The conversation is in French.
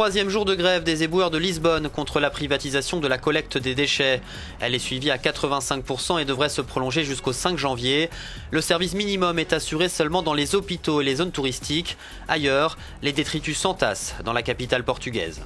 troisième jour de grève des éboueurs de Lisbonne contre la privatisation de la collecte des déchets. Elle est suivie à 85% et devrait se prolonger jusqu'au 5 janvier. Le service minimum est assuré seulement dans les hôpitaux et les zones touristiques. Ailleurs, les détritus s'entassent dans la capitale portugaise.